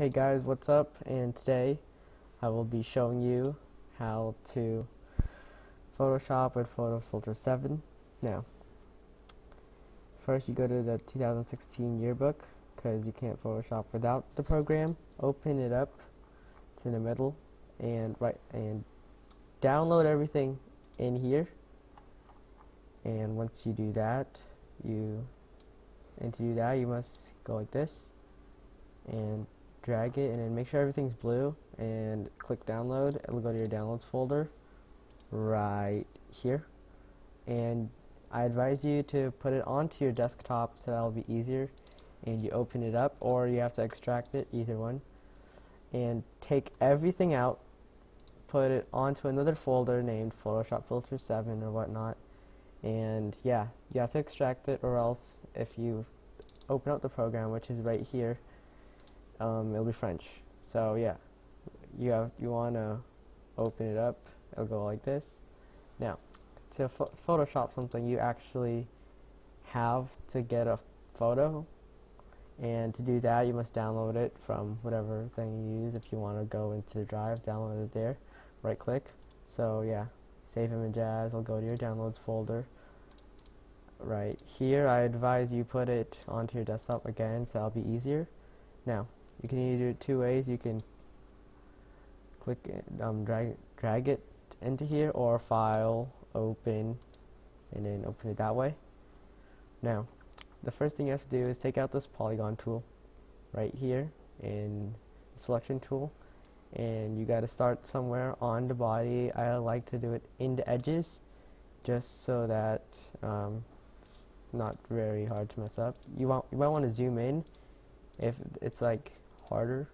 Hey guys, what's up? And today I will be showing you how to Photoshop with PhotoFiltre 7. Now, first you go to the 2016 yearbook because you can't Photoshop without the program. Open it up to the middle and right and download everything in here. And once you do that, you and to do that you must go like this and drag it and then make sure everything's blue and click download. It'll go to your downloads folder right here. And I advise you to put it onto your desktop so that'll be easier and you open it up or you have to extract it either one. And take everything out put it onto another folder named Photoshop Filter 7 or whatnot. And yeah you have to extract it or else if you open up the program which is right here um, it'll be French. So yeah. You have you want to open it up it'll go like this. Now to ph Photoshop something you actually have to get a photo. And to do that you must download it from whatever thing you use. If you want to go into the drive download it there. Right click so yeah. Save image as. I'll go to your downloads folder. Right here I advise you put it onto your desktop again so that'll be easier. Now you can either do it two ways you can click it, um, drag drag it into here or file open and then open it that way now the first thing you have to do is take out this polygon tool right here in selection tool and you got to start somewhere on the body. I like to do it in the edges just so that um, it's not very hard to mess up. You want you might want to zoom in if it's like harder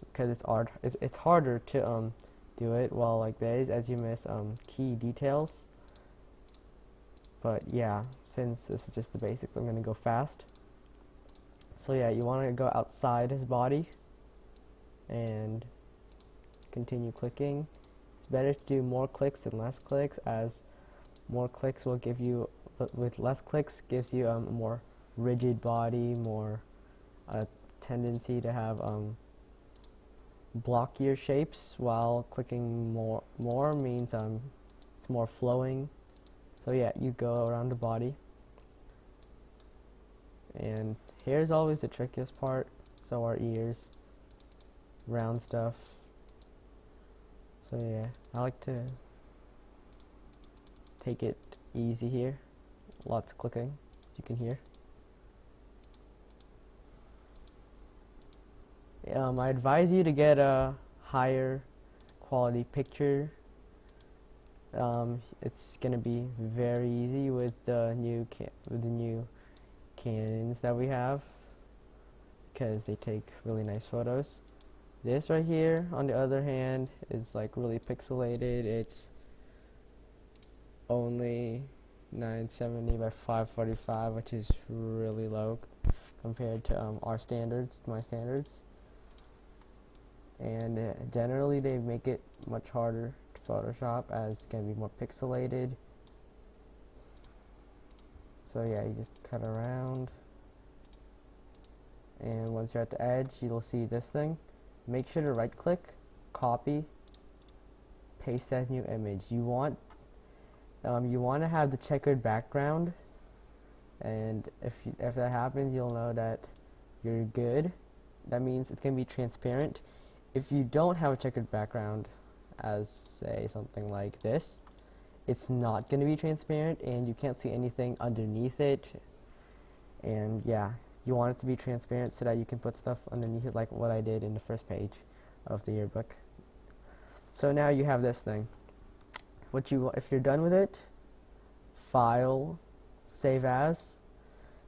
because it's hard it's, harder to um do it while like this as you miss um key details. But yeah, since this is just the basics, I'm gonna go fast. So yeah, you want to go outside his body and continue clicking. It's better to do more clicks than less clicks as more clicks will give you, with less clicks gives you um, a more rigid body, more uh, tendency to have um, blockier shapes while clicking more more means um, it's more flowing. So yeah, you go around the body. And here's always the trickiest part, so are ears, round stuff, so yeah, I like to take it easy here. Lots of clicking, you can hear. Um, I advise you to get a higher quality picture. Um, it's gonna be very easy with the new with the new Canons that we have because they take really nice photos. This right here, on the other hand, is like really pixelated. It's only 970 by 545, which is really low compared to um, our standards, my standards. And uh, generally, they make it much harder to Photoshop as it's gonna be more pixelated. So yeah, you just cut around, and once you're at the edge, you'll see this thing make sure to right click, copy, paste as new image. You want um, you want to have the checkered background and if, you, if that happens you'll know that you're good. That means it's going to be transparent. If you don't have a checkered background as say something like this, it's not going to be transparent and you can't see anything underneath it and yeah you want it to be transparent so that you can put stuff underneath it like what I did in the first page of the yearbook. So now you have this thing. What you if you're done with it, file, save as,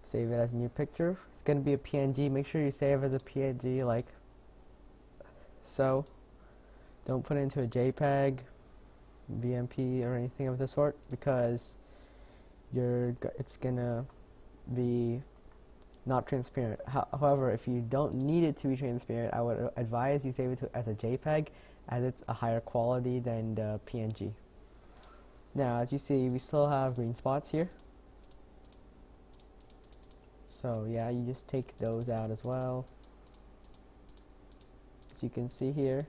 save it as a new picture. It's going to be a PNG. Make sure you save as a PNG like so. Don't put it into a JPEG, BMP or anything of the sort because you're it's gonna be not transparent. however, if you don't need it to be transparent, I would advise you save it to, as a JPEG as it's a higher quality than the PNG. Now, as you see, we still have green spots here. So yeah, you just take those out as well. You can see here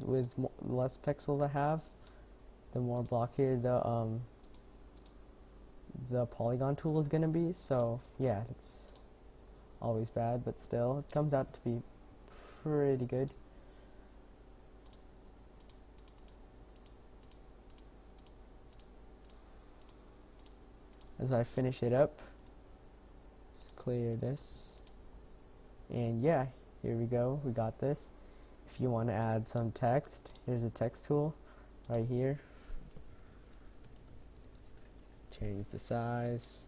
with less pixels I have the more blockier the um the polygon tool is gonna be. So yeah it's always bad but still it comes out to be pretty good. As I finish it up just clear this. And yeah here we go. We got this. If you want to add some text here's a text tool right here. Change the size.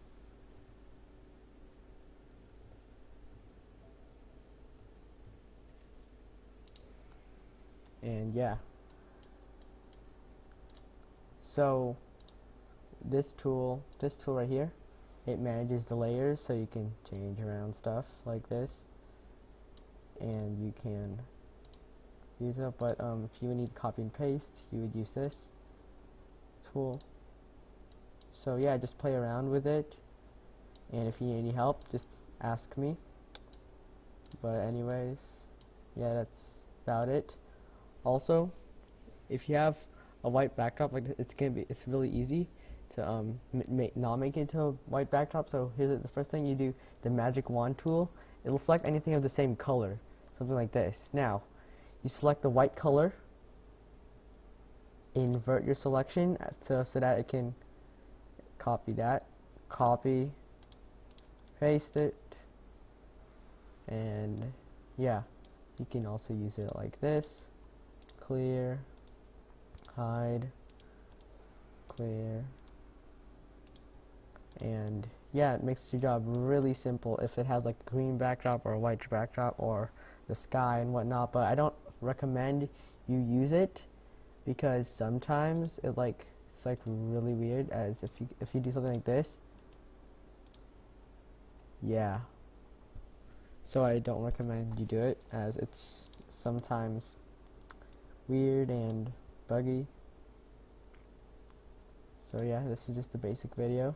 And yeah. So this tool this tool right here it manages the layers so you can change around stuff like this and you can use it. But um, if you need copy and paste you would use this tool. So yeah just play around with it. And if you need any help just ask me. But anyways yeah that's about it. Also if you have a white backdrop like it's gonna be it's really easy to um not make it into a white backdrop. So here's the first thing you do the magic wand tool. It'll select anything of the same color something like this. Now you select the white color invert your selection so, so that it can copy that copy paste it and yeah you can also use it like this clear hide clear and yeah it makes your job really simple if it has like a green backdrop or a white backdrop or the sky and whatnot but I don't recommend you use it because sometimes it like it's like really weird as if you if you do something like this. Yeah. So I don't recommend you do it as it's sometimes weird and buggy. So yeah this is just a basic video